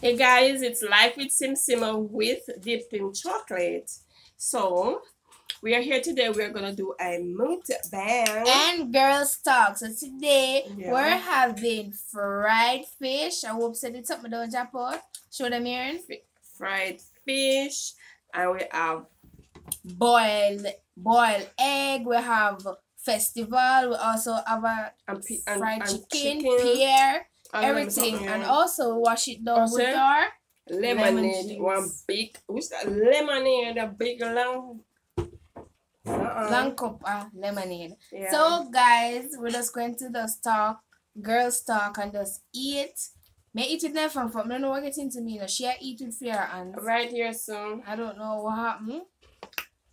Hey guys, it's Life with Sim Simma with dipped in chocolate. So, we are here today. We're gonna do a mukbang. and girls talk. So today Yeah. we're having fried fish. I hope said it's something don't jump out. Show them here. fried fish, and we have Boiled boiled egg. We have festival. We also have a and, fried and chicken, pear, and everything, and also wash it down Also, with our lemon lemonade. One big, what's that lemonade? A big long. Uh-uh. long cup of lemonade. Yeah. So guys, we're just going to just talk, girls talk, and just eat. May eat with knife and fork. I don't know what gets into me. You she eat with fear and right here soon. I don't know what happened.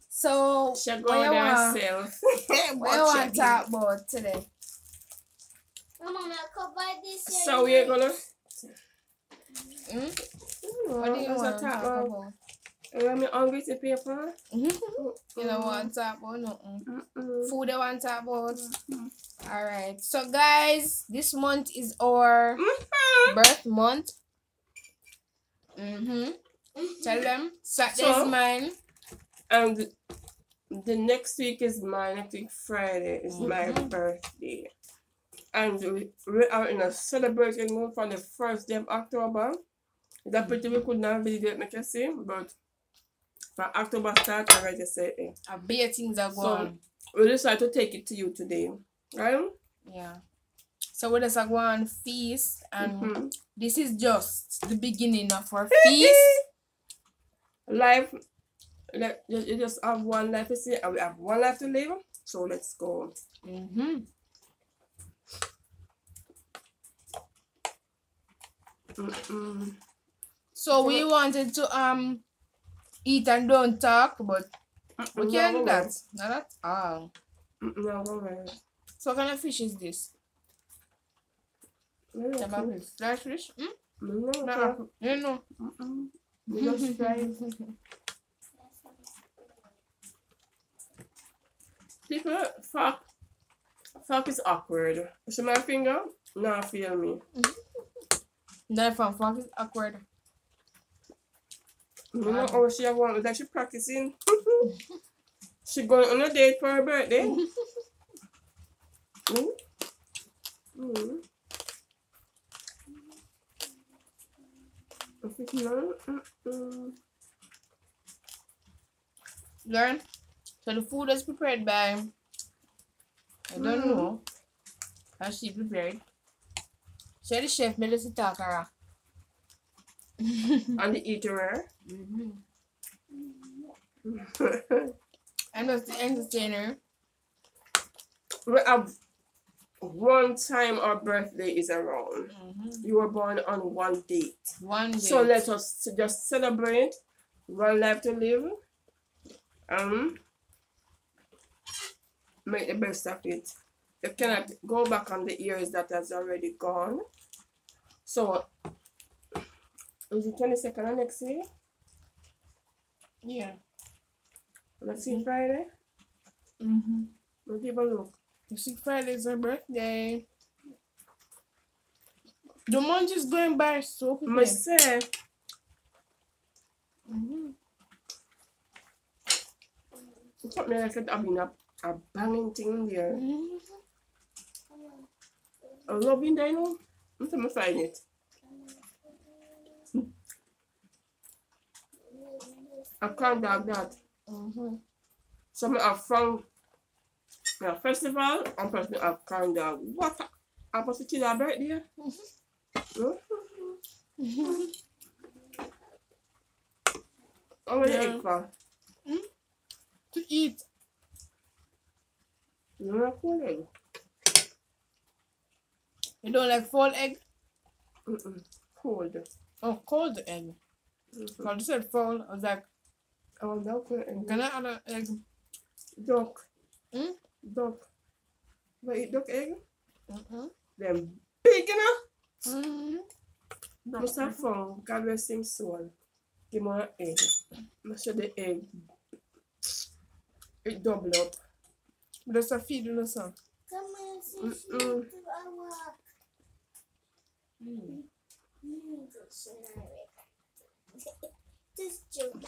So She what go you there want? herself. What you want to talk about today? Mama, I could buy this. So we're gonna. Hmm? What What do you want to talk about? about? Let me hungry to paper. you don't want to talk about nothing. Food you want to talk about? Alright. So guys, this month is our Mhm. birth month. Mm-hmm. Tell them. Saturday So- is mine. And the next week is mine. I think Friday is my Mhm. birthday. And we, are in a celebrating mood for the first day of October. That pretty we could not really get make you see, but for October start, I already say it. A beer things are So- going. We decided to take it to you today. Right? yeah. So we just a go on feast and Mhm. this is just the beginning of our feast. Life, like, you you just have one life to see, and we have one life to live. So let's go. Mm-hmm. Mm-mm. So we wanted to um eat and don't talk, but we can't do no, that. Not at all. No, no, no. So what kind of fish is this? No, no, Jabba no. Flash fish? Mm? No, no, No, no. try it. People, fuck, fuck is awkward. See my finger? No, feel me. That from fuck is awkward. Know how she have one that she practicing? she going on a date for her birthday? mm? Mm. No. Mm-mm. Learn. So the food is prepared by I don't Mm. know how she prepared. She the chef Melissa Takara. And the eater. mm-hmm. And that's the entertainer. we have one time our birthday is around. Mm-hmm. You were born on one date. One day. So let us just celebrate one life to live. Um make the best of it. You cannot go back on the years that has already gone. So is it 22nd of next week? Yeah. Let's see Friday. Mm-hmm. Let's give a look. You see Friday's her birthday. The month is going by so quickly. Say Mm-hmm. me like it having a, a banging thing there. Mm-hmm. A loving dino. Let me find it. I can't dog that. Mm-hmm. So I have found a festival and me have kind of what I was to that birthday. Mm-hmm. How many Yeah. egg for? To eat. You know cool egg? You don't like full egg? Mm-mm. Cold. Oh, cold egg. Mm-hmm. Because you said full. I was like, Oh, milk egg. can I add an egg? Duck. Hmm? Duck. But eat duck egg? Mm-hmm. Them big enough. Mm-hmm. Must have fun. God rest him soul. Give me an egg. Make sure the egg it double up. Just a feed you son. Come and see Mm-mm. to our Mm. Just joking.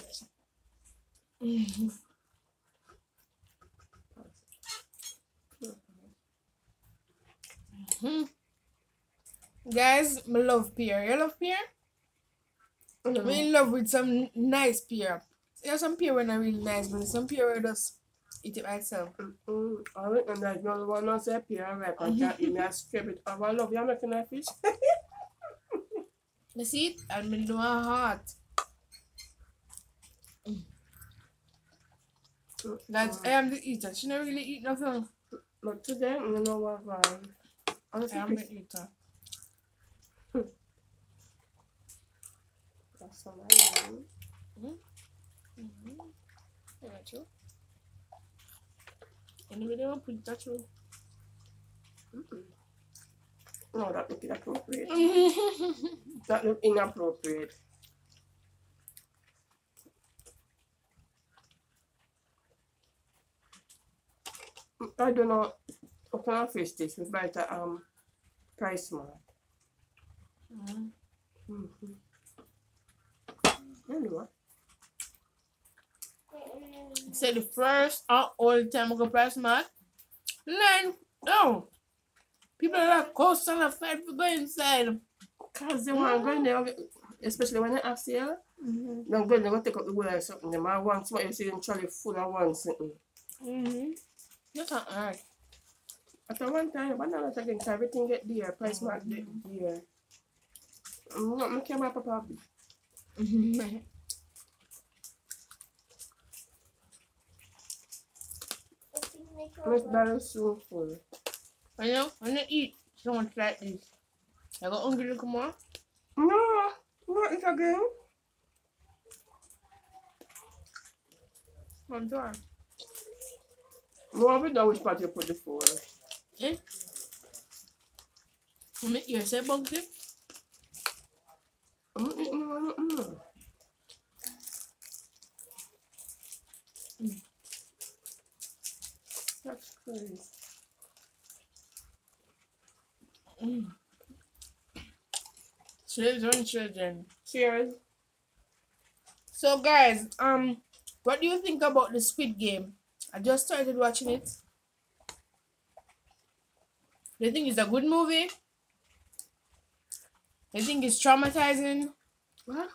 Mhm. Guys, I love pear. You love pear? I'm in love with some nice pear. There's some pear when are really nice, but some pear where just eat it by itself. Mm, I reckon that no one not say peer ripe and can't eat me a scrape it. I love you making a fish. You see it? And me do a heart. Guys, I am the eater. She don't really eat nothing. But today, I don't know what vibe. I am the eater. That's all I know. Yeah, true. Anyway, they don't put that true. No, that look inappropriate. That look inappropriate. I don't know kind of fish this is, but uh, um, price mark. Mm. Mm-hmm. Anyway, Say the first and all the time I go price mark. Then, no. People are like coastal and fight for go inside. cause they want to go in there, especially when they have sale. Mm-hmm. Then go in there, go take up the wheel or something. Them I want what you see them trolley full of one something. Mm-hmm. That's not hard. After one time, banana again, so everything get there, price mark get there. I'm not making my papa. Mm-hmm. Let's barrel soon full. I know, I'm gonna eat so much like this. I got hungry look more. No, not it again. I'm sorry. More of it done which part you put the four. Eh? You make your say bug tip? I'm not eating one, mm. That's crazy. Children, children. Cheers. So guys, um, what do you think about the Squid Game? I just started watching it. Do you think it's a good movie? You think it's traumatizing? What?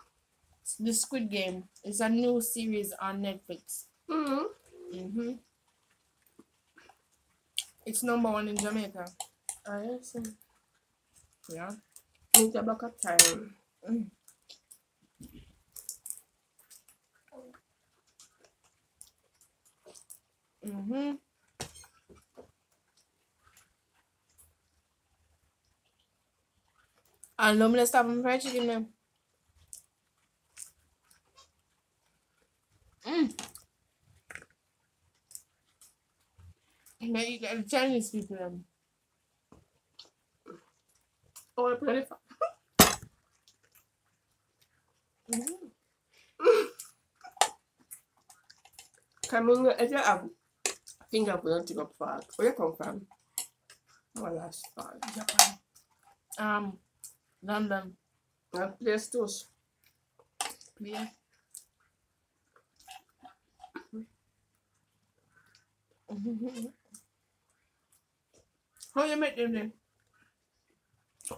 The Squid Game is a new series on Netflix. Mm-hmm. Mm-hmm. It's number one in Jamaica. I see. Yeah. Need a back of time. Mm-hmm. And I'm gonna stop and fried chicken now. Mm. And I eat like the Chinese people. Um. Oh, I put it. Mm-hmm. Come in, if you have finger for not take up fat, where you come from? Oh, that's fat. Japan. Um, London. That place toast. Yeah. How you make them then?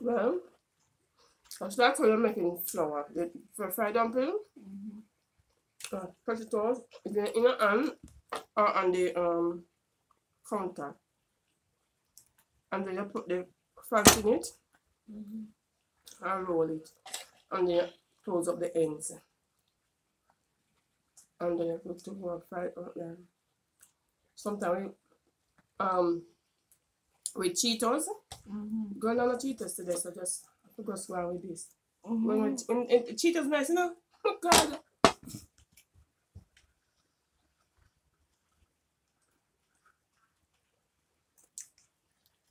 Well, like how you're making flour. The, for fried dumpling, uh, put it on either in a hand or on the um counter. And then you put the fat in it and roll it. And then you close up the ends. And then you put the one fried up there. Sometimes um with Cheetos. Mm-hmm. Going on the Cheetos today, so just I forgot with this. Mm-hmm. when, when, when Cheetos nice, you know? Oh God.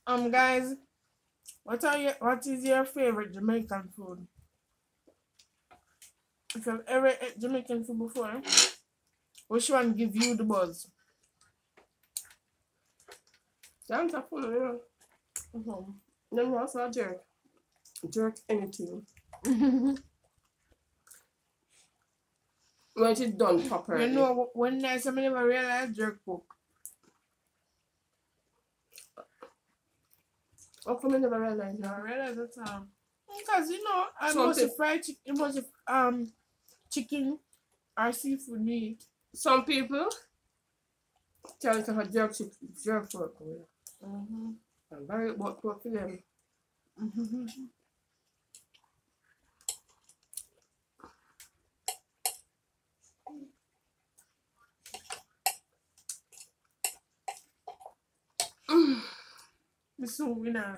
Um, guys, what are your what is your favorite Jamaican food? If you've ever ate Jamaican food before, which one give you the buzz? That's a fun, you know. Mm-hmm. Then you also a jerk. Jerk anything. When it is done properly. you know, one night somebody never realized jerk pork. How come I never realized Never that? realized that time. Because you know, I Something- must fried chicken, it must um chicken or seafood meat. Some people tell us to have jerk jerk pork. Mm-hmm. I'm very what pork for them. so you know,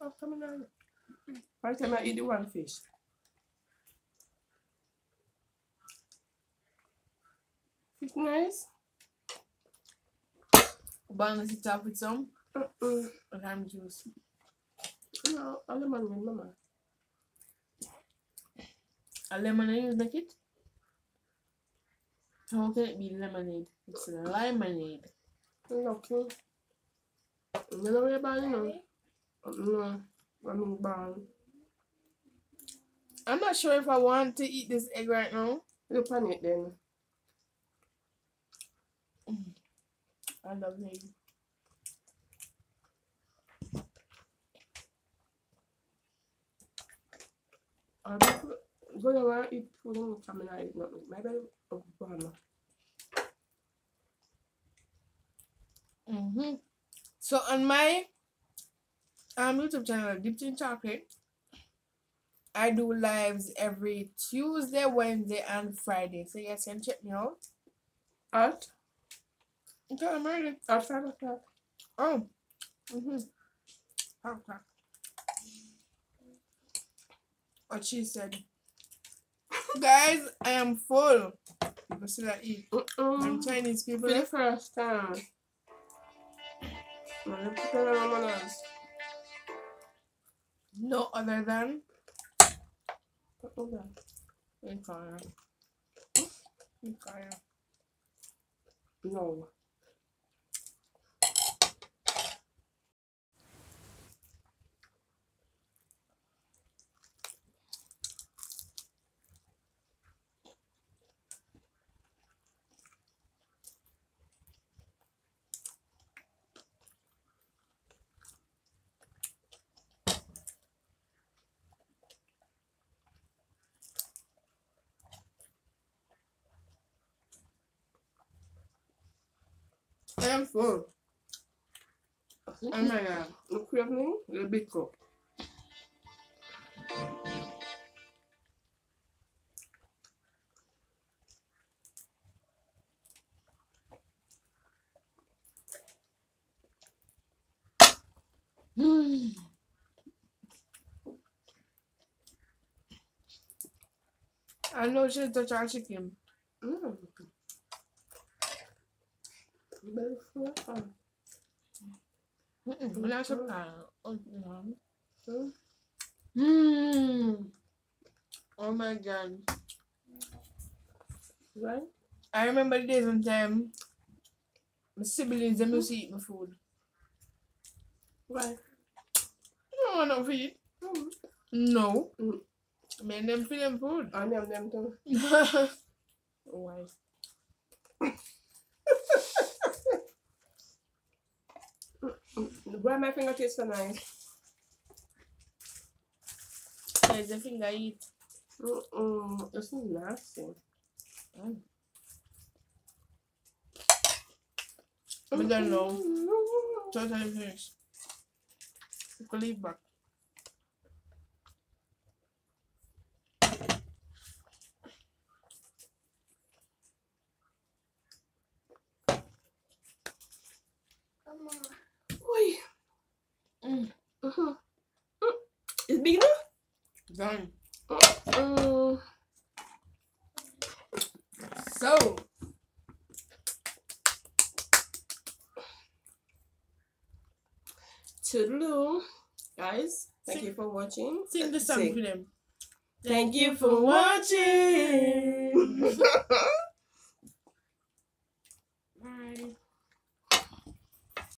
Oh, come on. By the time I eat the one fish. Fish nice? Balance it up with some Uh-uh. lime juice. No, all the man with mama. A lemonade you make it? How can it be lemonade? It's lemonade. Lucky. You know what about you? No, I mean bad. I'm not sure if I want to eat this egg right now. Look on it then. I love egg. I'll be going around eat food and come and I eat nothing. Maybe a banana. Mm-hmm. So on my um YouTube channel, Dipped in Chocolate, I do lives every Tuesday, Wednesday, and Friday. So yes, you can check me out. At? Okay, I'm ready. At 5 o'clock. Oh. Mm-hmm. Okay. What she said. Guys, I am full. People still I eat. I'm Mm-mm. Chinese For people. the first time. I'm gonna put it on my nose. No other than Put it down. Nkaya. Nkaya. No. I am full. Oh my god. The craving, the big cup. Mm. I know she touch our chicken. Mm. Very full. Mm-mm. Wala siya pa. Oh, my god. Right? I remember the days one time my siblings them used to eat my food. Right. You don't want no feed. Mm. No. Mm. Man, them feed them food. I them them too. Why? Why my finger tastes so nice? There's the finger eat. Mm-mm. This is nasty. Mm. We don't know. Totally finished. Leave back. Come on. Oi. Mm. Mm-hmm. Mm. It's big enough? Done. Mm. So, Toodaloo. Guys, thank Sing- you for watching. sing the song Sing. for them. Thank you for watching.